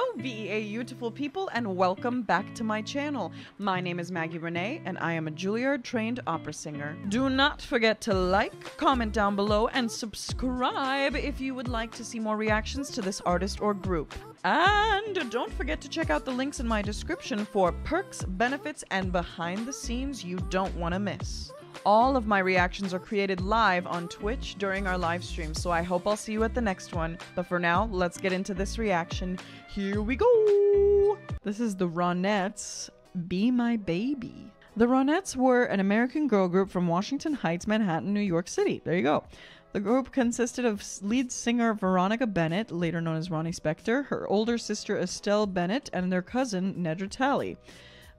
Hello, VEA beautiful people, and welcome back to my channel. My name is Maggie Renee, and I am a Juilliard trained opera singer. Do not forget to like, comment down below, and subscribe if you would like to see more reactions to this artist or group. And don't forget to check out the links in my description for perks, benefits, and behind the scenes you don't want to miss. All of my reactions are created live on Twitch during our live stream, so I hope I'll see you at the next one. But for now, let's get into this reaction. Here we go! This is the Ronettes, Be My Baby. The Ronettes were an American girl group from Washington Heights, Manhattan, New York City. There you go. The group consisted of lead singer Veronica Bennett, later known as Ronnie Spector, her older sister Estelle Bennett, and their cousin Nedra Talley,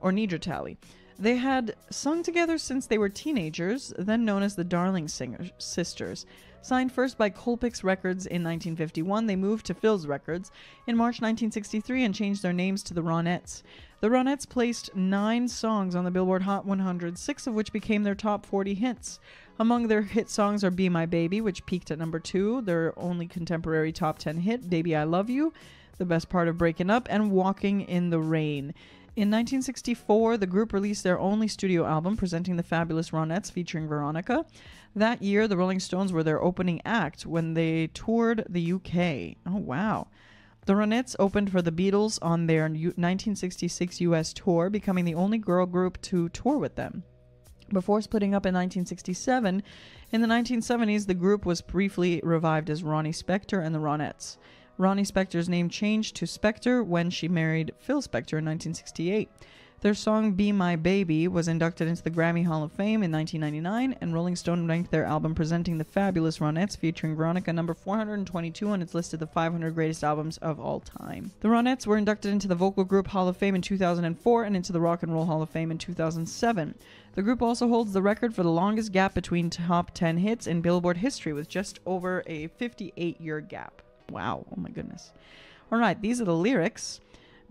or Nedra Talley. They had sung together since they were teenagers, then known as the Darling Sisters. Signed first by Colpix Records in 1951, they moved to Philles Records in March 1963 and changed their names to the Ronettes. The Ronettes placed nine songs on the Billboard Hot 100, six of which became their top 40 hits. Among their hit songs are Be My Baby, which peaked at number two, their only contemporary top 10 hit, Baby I Love You, the best part of breaking up, and Walking in the Rain. In 1964, the group released their only studio album, presenting the fabulous Ronettes featuring Veronica. That year, the Rolling Stones were their opening act when they toured the UK. Oh, wow. The Ronettes opened for the Beatles on their 1966 US tour, becoming the only girl group to tour with them. Before splitting up in 1967, in the 1970s, the group was briefly revived as Ronnie Spector and the Ronettes. Ronnie Spector's name changed to Spector when she married Phil Spector in 1968. Their song Be My Baby was inducted into the Grammy Hall of Fame in 1999, and Rolling Stone ranked their album presenting the fabulous Ronettes featuring Veronica number 422 on its list of the 500 greatest albums of all time. The Ronettes were inducted into the Vocal Group Hall of Fame in 2004 and into the Rock and Roll Hall of Fame in 2007. The group also holds the record for the longest gap between top 10 hits in Billboard history with just over a 58 year gap. Wow. Oh my goodness. All right. These are the lyrics.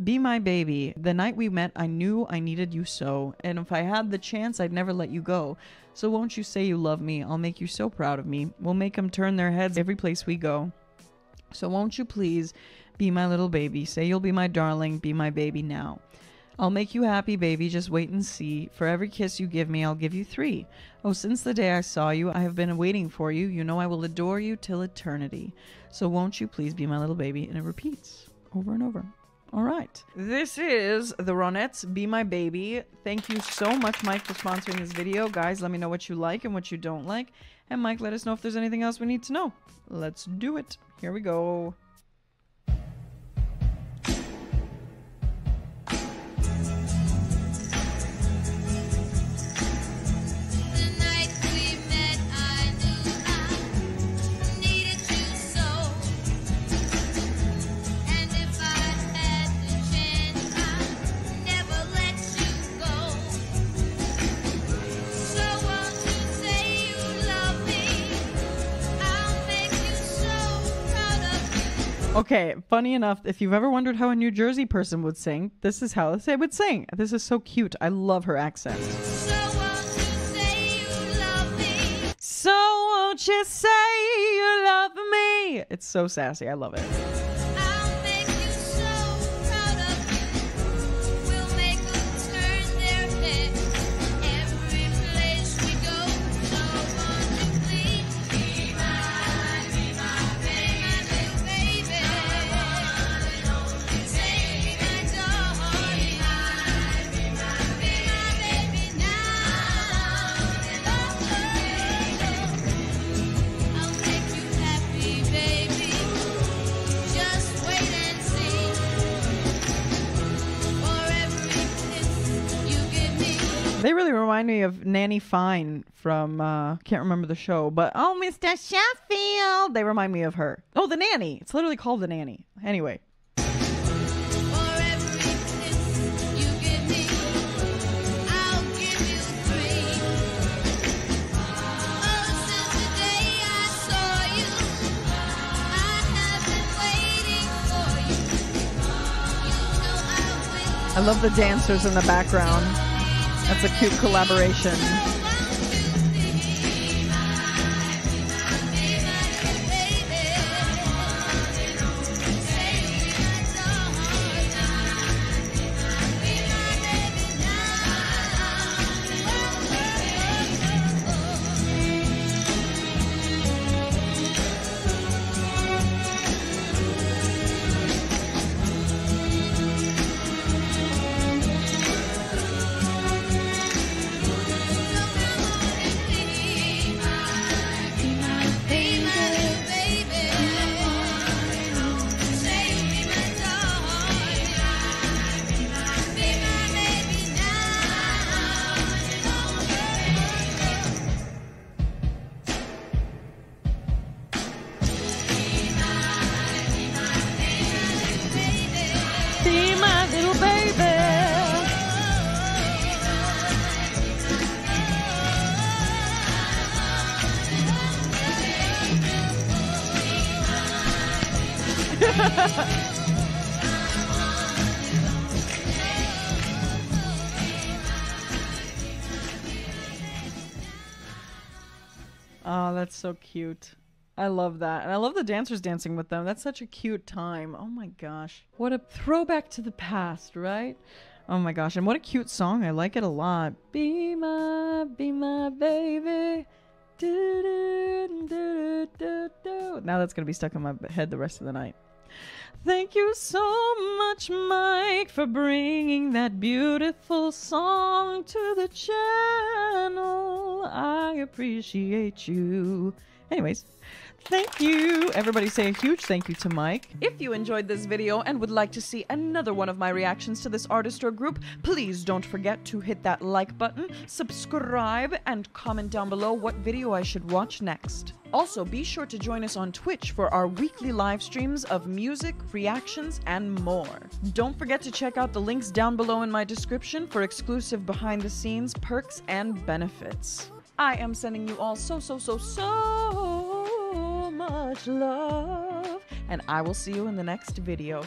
Be my baby. The night we met, I knew I needed you so. And if I had the chance, I'd never let you go. So won't you say you love me? I'll make you so proud of me. We'll make them turn their heads every place we go. So won't you please be my little baby? Say you'll be my darling. Be my baby now. I'll make you happy, baby. Just wait and see. For every kiss you give me, I'll give you three. Oh, since the day I saw you, I have been waiting for you. You know I will adore you till eternity. So won't you please be my little baby? And it repeats over and over. All right. This is the Ronettes Be My Baby. Thank you so much, Mike, for sponsoring this video. Guys, let me know what you like and what you don't like. And Mike, let us know if there's anything else we need to know. Let's do it. Here we go. Okay, funny enough, if you've ever wondered how a New Jersey person would sing, this is how they would sing. This is so cute. I love her accent. So won't you say you love me? It's so sassy. I love it. They really remind me of Nanny Fine from uh can't remember the show, but oh Mr. Sheffield. They remind me of her. Oh, the nanny. It's literally called the nanny. Anyway. I love the dancers in the background. That's a cute collaboration. Oh, that's so cute. I love that. And I love the dancers dancing with them. That's such a cute time. Oh my gosh. What a throwback to the past, right? Oh my gosh. And what a cute song. I like it a lot. Be my, be my baby. Now that's going to be stuck in my head the rest of the night. Thank you so much, Mike, for bringing that beautiful song to the channel. I appreciate you. Anyways, thank you. Everybody say a huge thank you to Mike. If you enjoyed this video and would like to see another one of my reactions to this artist or group, please don't forget to hit that like button, subscribe, and comment down below what video I should watch next. Also, be sure to join us on Twitch for our weekly live streams of music, reactions, and more. Don't forget to check out the links down below in my description for exclusive behind the scenes perks and benefits. I am sending you all so, so, so, so much love, and I will see you in the next video.